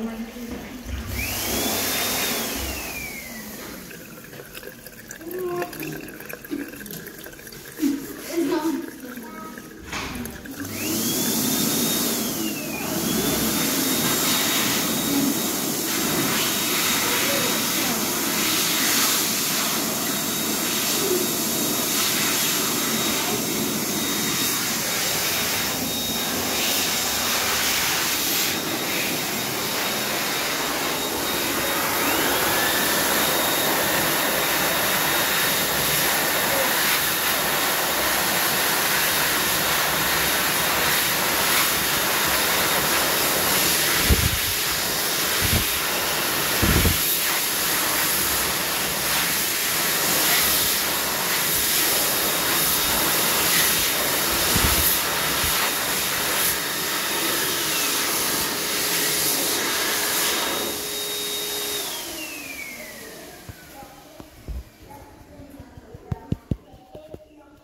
Almighty